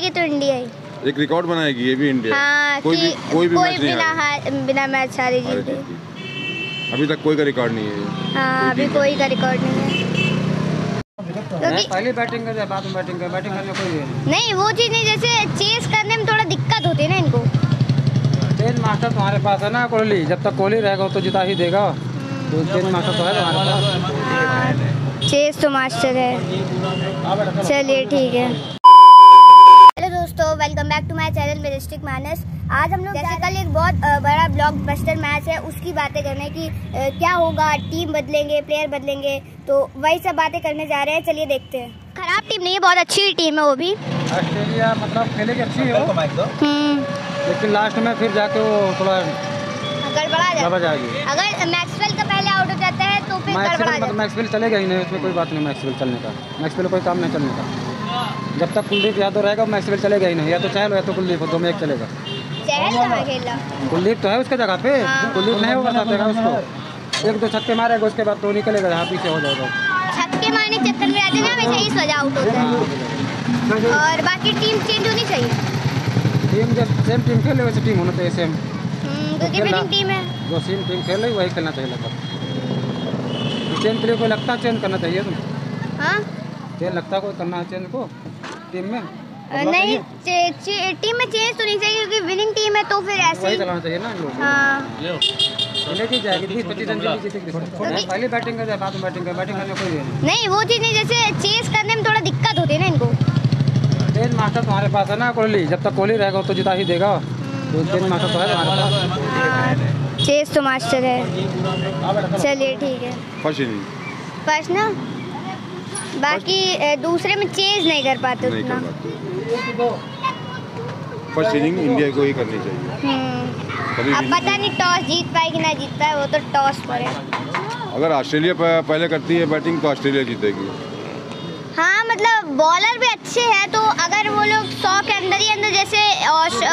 हारेगी तो इंडिया ही। एक रिकॉर्ड बनाएगी ये भी इंडिया हाँ कोई भी कोई भी मैच बिना बिना मैच हारे जीते। अभी तक कोई का रिकॉर्ड नहीं है। हाँ अभी कोई का रिकॉर्ड नहीं है। क्योंकि पहले बैटिंग कर बाद में बैटिंग कर बैटिंग करने कोई नहीं। नहीं वो चीज़ नहीं जैसे चेस करने में थोड़ा दिक्कत होती है ना इनको। चेंज मास्टर तुम्हारे पास है ना कोहली। जब तक कोहली रहेगा तो जिता ही देगा। तो चेंज मास्टर तो है तुम्हारे पास। चेस तो मास्टर है। चलिए ठीक है। दोस्तों welcome back to my channel majestic Manas आज हम लोग जैसे कल एक बहुत बड़ा ब्लॉकबस्टर मैच है उसकी बातें करने की। क्या होगा? टीम बदलेंगे प्लेयर बदलेंगे तो वही सब बातें करने जा रहे हैं। चलिए देखते हैं। खराब टीम नहीं है बहुत अच्छी टीम है वो भी। ऑस्ट्रेलिया मतलब खेलेगी अच्छी है हम्म। लेकिन लास्ट में फिर जाके वो थोड़ा गड़बड़ा जाए। जाएगी। अगर मैक्सवेल का पहले आउट हो जाता है तो फिर गड़बड़ा मैक्सवेल मतलब मैक्सवेल चलेगा ही नहीं उसमें कोई बात नहीं मैक्सवेल चलने का। मैक्सवेल कोई काम नहीं चलने का। जब तक कुलदीप यादव रहेगा मैक्सवेल चलेगा ही नहीं। या तो चहल या तो कुलदीप हो दो में एक चलेगा कुलदीप तो है उसके जगह पे? हाँ। कुलदीप नहीं होगा देगा उसको। एक दो छक्के मारेगा उसके बाद तो निकलेगा यहाँ पीछे हो जाएगा। छक्के मारने चक्कर में हैं ना हमेशा इस वजह आउट होता है। और बाकी टीम चेंज होनी चाहिए। टीम जब सेम टीम खेले वैसे टीम होना चाहिए सेम हम्म, टीम है। जो सेम टीम खेल रही वही खेलना चाहिए लगभग। चेंज के लिए कोई लगता है चेंज करना चाहिए तुम हाँ। चेंज लगता है कोई करना है चेंज को? टीम में? नहीं चाहिए? चे- चे- टीम में चेंज तो नहीं चाहिए क्योंकि विनिंग टीम है तो फिर ऐसे ही। चलाना चाहिए ना हाँ। पहले बैटिंग कर बाद में बैटिंग कर बैटिंग करने कोई नहीं। नहीं वो चीज़ नहीं जैसे चेस करने में थोड़ा दिक्कत होती है ना इनको। चेंज मास्टर तुम्हारे पास है ना कोहली? जब तक कोहली रहेगा तो जिता ही देगा। तो चेंज मास्टर तो है तुम्हारे पास। चेस तो मास्टर है। चलिए ठीक है। फ़र्स्ट इनिंग फ़र्स्ट ना? बाकी दूसरे में चेज नहीं कर पाते उतना। फ़र्स्ट इनिंग इंडिया को ही करनी चाहिए। हम्म। अब पता नहीं। टॉस जीत पाए कि ना जीत पाए वो तो टॉस पर है अगर ऑस्ट्रेलिया पहले करती है बैटिंग तो ऑस्ट्रेलिया जीतेगी। हाँ मतलब बॉलर भी अच्छे हैं तो अगर वो लोग सौ के अंदर ही अंदर जैसे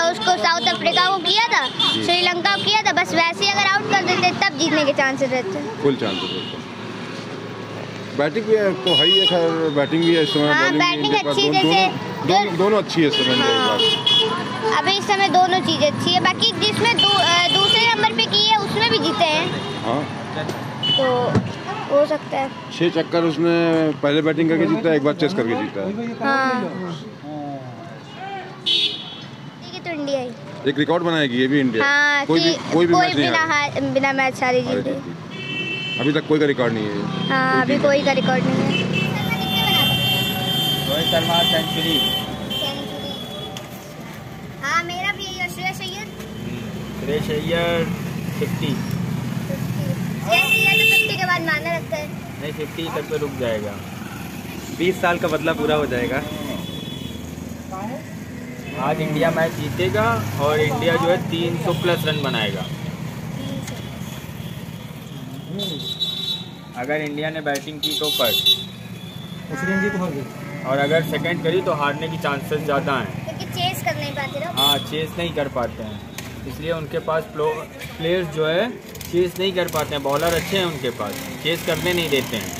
उसको साउथ अफ्रीका को किया था श्रीलंका को किया था बस वैसे ही अगर आउट कर देते तब जीतने के चांसेस रहते। हैं फुल चांसेस है बैटिंग भी है तो है ही है खैर बैटिंग भी है इस समय हाँ, बैटिंग अच्छी दोनों- जैसे- दोनों दोनों- दोनों अच्छी है इस समय हाँ। अभी इस समय दोनों चीज़ें अच्छी है बाकी जिसमें दूसरे नंबर पे की है उसमें भी जीते हैं। हाँ। तो हो सकता है। छः चक्कर उसने पहले बैटिंग करके जीता है एक बार चेस करके जीता है। हाँ। तो इंडिया ही। एक रिकॉर्ड बनाएगी ये भी इंडिया। हाँ कोई भी कोई भी मैच बिना मैच हारे जीती। अभी तक कोई का रिकॉर्ड नहीं है। हाँ अभी कोई का रिकॉर्ड नहीं है। रोहित शर्मा सेंचुरी हाँ मेरा भी यही अय्यर। सुरेश अय्यर फिफ्टी श्रेयस अय्यर तो फिफ्टी के बाद मारने लगता है। नहीं फिफ्टी तक पे रुक जाएगा। बीस साल का बदला पूरा हो जाएगा। आज इंडिया मैच जीतेगा और इंडिया जो है तीन सौ प्लस रन बनाएगा। अगर इंडिया ने बैटिंग की तो फ़र्स्ट और अगर सेकंड करी तो हारने की चांसेस ज़्यादा हैं। क्योंकि चेस कर नहीं पाते हाँ चेस नहीं कर पाते हैं। इसलिए उनके पास प्लेयर्स जो है चेस नहीं कर पाते हैं। बॉलर अच्छे हैं उनके पास। चेस करने नहीं देते हैं।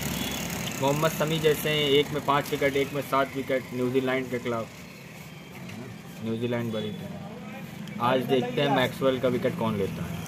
मोहम्मद समी जैसे हैं एक में पाँच विकेट एक में सात विकेट न्यूजीलैंड के खिलाफ। न्यूजीलैंड बड़ी आज देखते हैं मैक्सवेल का विकेट कौन लेता है।